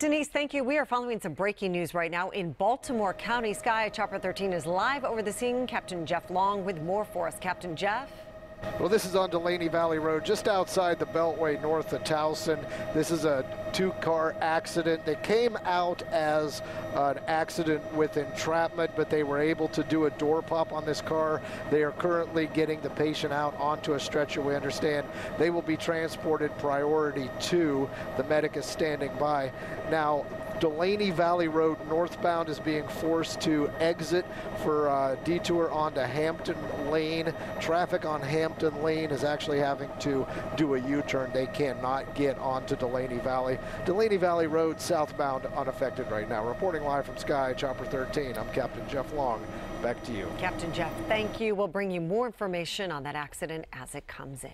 Denise, thank you. We are following some breaking news right now in Baltimore County. Sky Chopper 13 is live over the scene. Captain Jeff Long with more for us. Captain Jeff? Well, this is on Dulaney Valley Road, just outside the Beltway north of Towson. This is a two-car accident They came out as an accident with entrapment, but they were able to do a door pop on this car. They are currently getting the patient out onto a stretcher. We understand they will be transported priority two. The medic is standing by. Now, Dulaney Valley Road northbound is being forced to exit for a detour onto Hampton Lane. Traffic on Hampton Lane is actually having to do a U-turn. They cannot get onto Dulaney Valley. Dulaney Valley Road southbound unaffected right now. Reporting live from Sky Chopper 13, I'm Captain Jeff Long. Back to you. Captain Jeff, thank you. We'll bring you more information on that accident as it comes in.